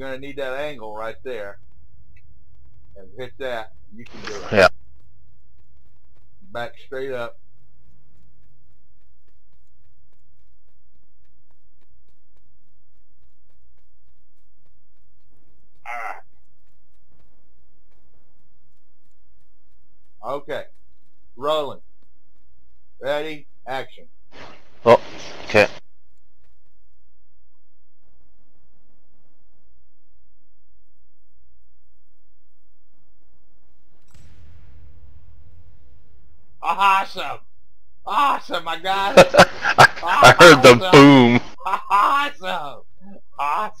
You're gonna need that angle right there. And hit that. You can do it. Yeah. Back straight up. Alright. Okay. Rolling. Ready? Action. Oh, okay. Awesome! Awesome, I got it! I, I heard the boom. Awesome! Awesome!